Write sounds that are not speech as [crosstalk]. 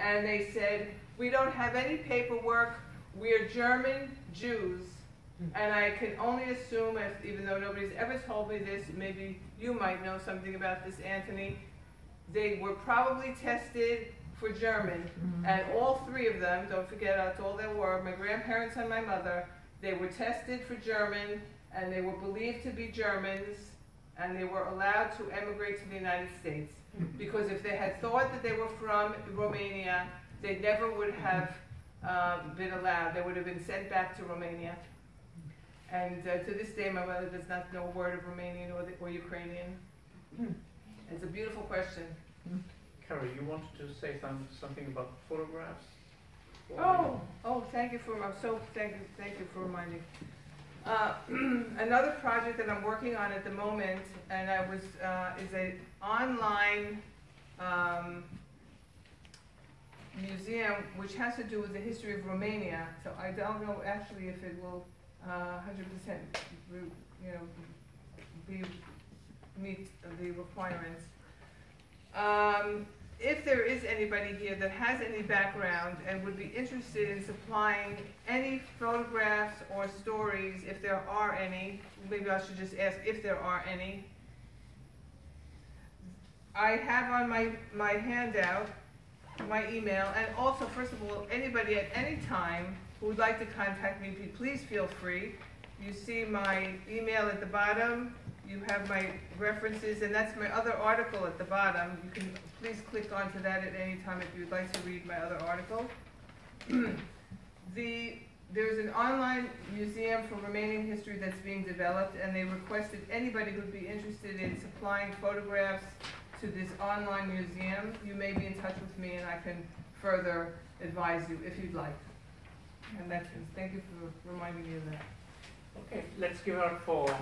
and they said, we don't have any paperwork, we're German Jews. And I can only assume, if, even though nobody's ever told me this, maybe you might know something about this, Anthony. They were probably tested for German, mm-hmm. and all three of them, don't forget that's all there were, my grandparents and my mother, they were tested for German, and they were believed to be Germans, and they were allowed to emigrate to the United States. Because if they had thought that they were from Romania, they never would have uh, been allowed. They would have been sent back to Romania. And uh, to this day, my mother does not know a word of Romanian or, the, or Ukrainian. It's a beautiful question. Carol, you wanted to say some, something about photographs? Oh, oh, thank you for, I'm so, thank you, thank you for reminding. Uh, [clears throat] another project that I'm working on at the moment, and I was, uh, is an online, um, museum which has to do with the history of Romania. So I don't know actually if it will, uh, hundred percent, you know, be, meet the requirements. Um, if there is anybody here that has any background and would be interested in supplying any photographs or stories, if there are any, maybe I should just ask if there are any. I have on my, my handout, my email, and also, first of all, anybody at any time who would like to contact me, please feel free. You see my email at the bottom, you have my references, and that's my other article at the bottom. You can please click onto that at any time if you'd like to read my other article. [clears throat] the, there's an online museum for Romanian history that's being developed, and they requested anybody who'd be interested in supplying photographs to this online museum. You may be in touch with me, and I can further advise you if you'd like. And that's, thank you for reminding me of that. Okay, let's give her a for.